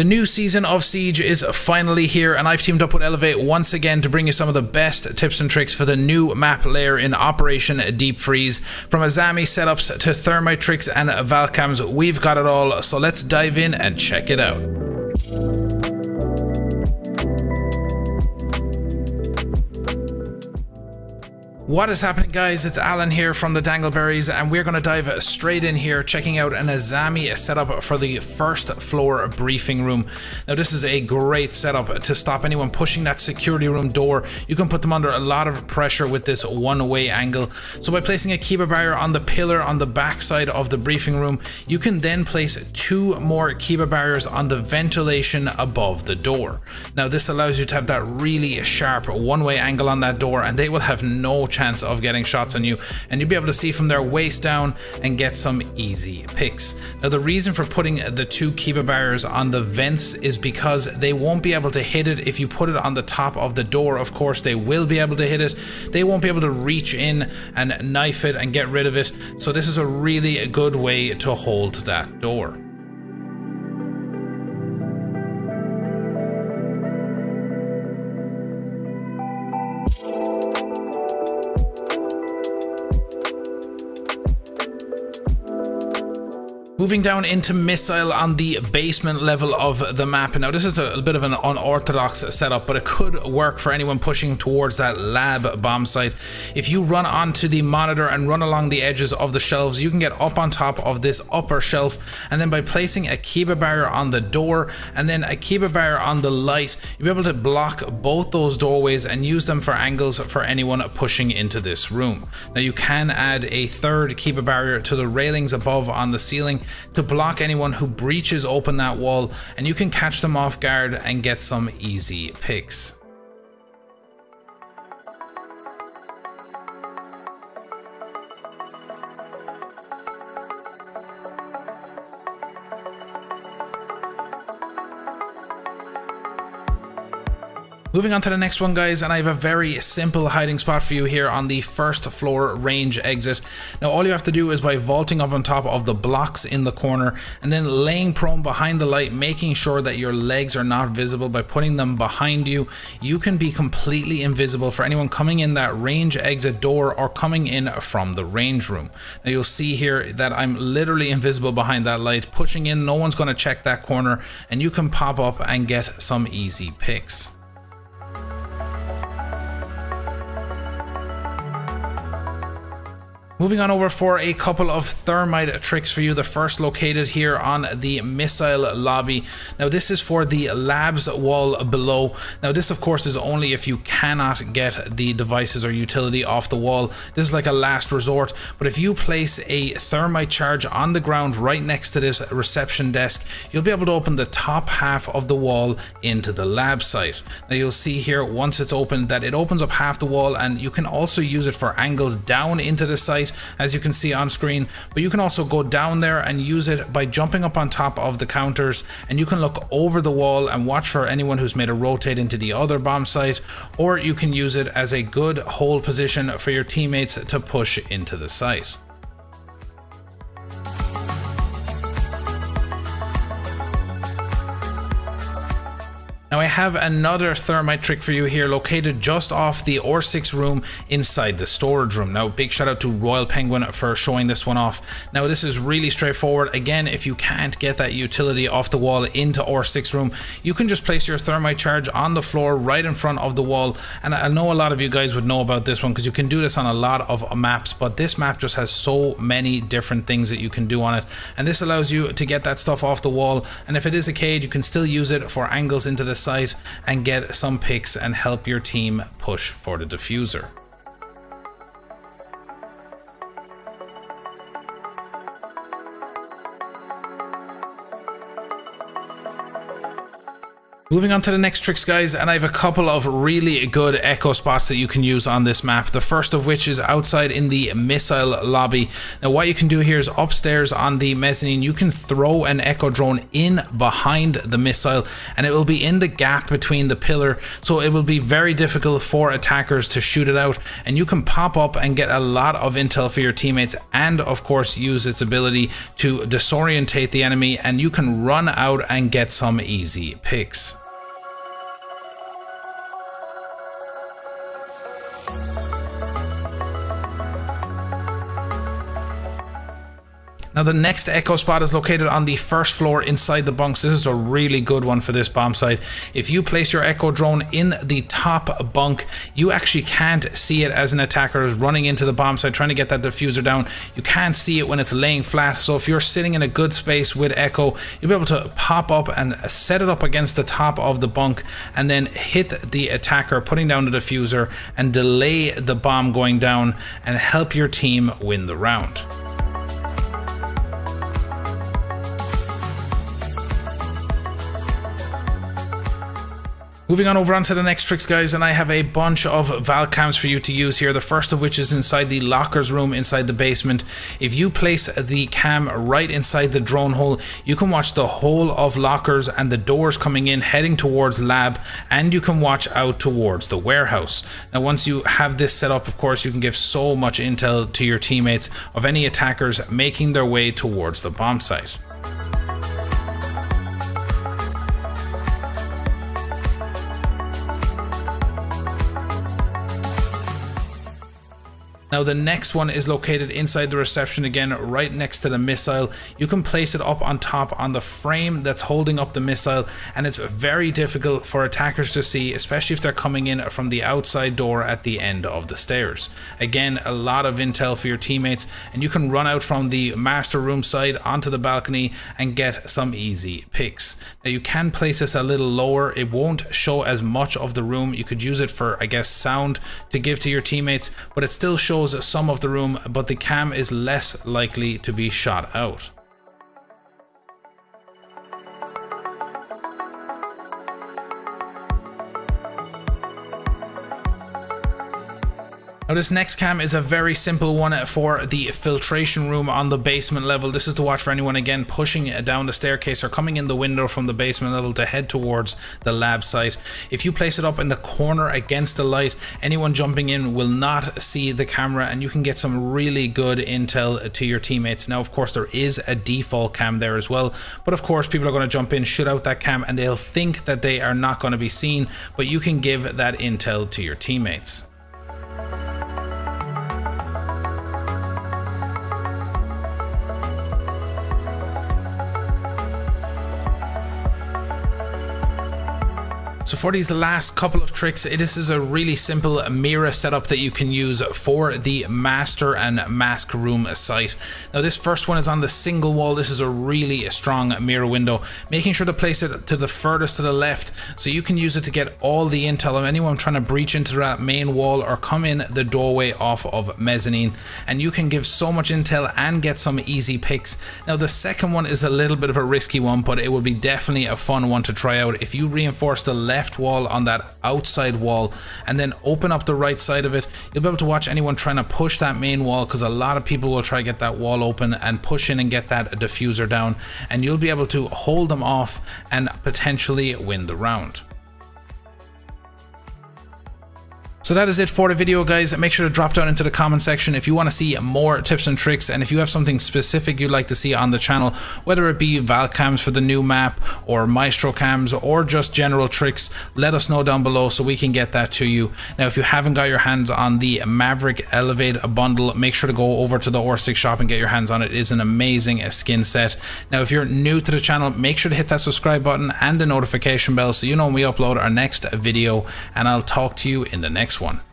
The new season of Siege is finally here, and I've teamed up with Elevate once again to bring you some of the best tips and tricks for the new map Lair in Operation Deep Freeze. From Azami setups to thermite tricks and Valk cams, we've got it all, so let's dive in and check it out. What is happening guys, it's Alan here from the Dangleberries and we're going to dive straight in here checking out an Azami setup for the first floor briefing room. Now this is a great setup to stop anyone pushing that security room door. You can put them under a lot of pressure with this one way angle. So by placing a Kiba barrier on the pillar on the back side of the briefing room, you can then place two more Kiba barriers on the ventilation above the door. Now this allows you to have that really sharp one way angle on that door and they will have no chance chance of getting shots on you and you'll be able to see from their waist down and get some easy picks. Now the reason for putting the two Kiba barriers on the vents is because they won't be able to hit it if you put it on the top of the door. Of course they will be able to hit it. They won't be able to reach in and knife it and get rid of it. So this is a really good way to hold that door. Moving down into missile on the basement level of the map. Now this is a, bit of an unorthodox setup, but it could work for anyone pushing towards that lab bomb site. If you run onto the monitor and run along the edges of the shelves, you can get up on top of this upper shelf, and then by placing a Kiba barrier on the door and then a Kiba barrier on the light, you'll be able to block both those doorways and use them for angles for anyone pushing into this room. Now you can add a third Kiba barrier to the railings above on the ceiling to block anyone who breaches open that wall and you can catch them off guard and get some easy picks. Moving on to the next one guys and I have a very simple hiding spot for you here on the first floor range exit. Now all you have to do is by vaulting up on top of the blocks in the corner and then laying prone behind the light making sure that your legs are not visible by putting them behind you. You can be completely invisible for anyone coming in that range exit door or coming in from the range room. Now you'll see here that I'm literally invisible behind that light pushing in no one's going to check that corner and you can pop up and get some easy picks. Moving on over for a couple of thermite tricks for you. The first located here on the missile lobby. Now this is for the labs wall below. Now this of course is only if you cannot get the devices or utility off the wall. This is like a last resort. But if you place a thermite charge on the ground right next to this reception desk, you'll be able to open the top half of the wall into the lab site. Now you'll see here once it's opened that it opens up half the wall and you can also use it for angles down into the site as you can see on screen. But you can also go down there and use it by jumping up on top of the counters. And you can look over the wall and watch for anyone who's made a rotate into the other bomb site. Or you can use it as a good hold position for your teammates to push into the site. Now I have another thermite trick for you here located just off the R6 room inside the storage room. Now big shout out to Royal Penguin for showing this one off. Now this is really straightforward. Again, if you can't get that utility off the wall into R6 room, you can just place your thermite charge on the floor right in front of the wall. And I know a lot of you guys would know about this one because you can do this on a lot of maps, but this map just has so many different things that you can do on it. And this allows you to get that stuff off the wall. And if it is a cage, you can still use it for angles into the site and get some picks and help your team push for the diffuser. Moving on to the next tricks guys and I have a couple of really good echo spots that you can use on this map. The first of which is outside in the missile lobby. Now what you can do here is upstairs on the mezzanine you can throw an echo drone in behind the missile and it will be in the gap between the pillar so it will be very difficult for attackers to shoot it out and you can pop up and get a lot of intel for your teammates and of course use its ability to disorientate the enemy and you can run out and get some easy picks. Now the next echo spot is located on the first floor inside the bunks. This is a really good one for this bomb site. If you place your echo drone in the top bunk, you actually can't see it as an attacker is running into the bomb site trying to get that diffuser down. You can't see it when it's laying flat. So if you're sitting in a good space with echo, you'll be able to pop up and set it up against the top of the bunk and then hit the attacker putting down the diffuser and delay the bomb going down and help your team win the round. Moving on over onto the next tricks guys and I have a bunch of Valk cams for you to use here. The first of which is inside the lockers room inside the basement. If you place the cam right inside the drone hole you can watch the whole of lockers and the doors coming in heading towards lab and you can watch out towards the warehouse. Now once you have this set up of course you can give so much intel to your teammates of any attackers making their way towards the bomb site. Now the next one is located inside the reception again, right next to the missile. You can place it up on top on the frame that's holding up the missile and it's very difficult for attackers to see, especially if they're coming in from the outside door at the end of the stairs. Again, a lot of intel for your teammates and you can run out from the master room side onto the balcony and get some easy picks. Now you can place this a little lower. It won't show as much of the room. You could use it for, I guess, sound to give to your teammates, but it still shows shows some of the room, but the cam is less likely to be shot out. Now this next cam is a very simple one for the filtration room on the basement level. This is to watch for anyone again pushing down the staircase or coming in the window from the basement level to head towards the lab site. If you place it up in the corner against the light, anyone jumping in will not see the camera and you can get some really good intel to your teammates. Now of course there is a default cam there as well, but of course people are going to jump in, shoot out that cam and they'll think that they are not going to be seen, but you can give that intel to your teammates. So for these last couple of tricks, this is a really simple mirror setup that you can use for the master and mask room site. Now this first one is on the single wall. This is a really strong mirror window, making sure to place it to the furthest to the left so you can use it to get all the intel of anyone trying to breach into that main wall or come in the doorway off of mezzanine. And you can give so much intel and get some easy picks. Now the second one is a little bit of a risky one, but it would be definitely a fun one to try out. If you reinforce the left left wall on that outside wall and then open up the right side of it, you'll be able to watch anyone trying to push that main wall because a lot of people will try to get that wall open and push in and get that diffuser down and you'll be able to hold them off and potentially win the round. So that is it for the video guys. Make sure to drop down into the comment section if you want to see more tips and tricks and if you have something specific you'd like to see on the channel, whether it be Valk cams for the new map or Maestro cams or just general tricks, let us know down below so we can get that to you. Now if you haven't got your hands on the Maverick Elevate bundle, make sure to go over to the R6 shop and get your hands on it. It is an amazing skin set. Now if you're new to the channel, make sure to hit that subscribe button and the notification bell so you know when we upload our next video and I'll talk to you in the next one.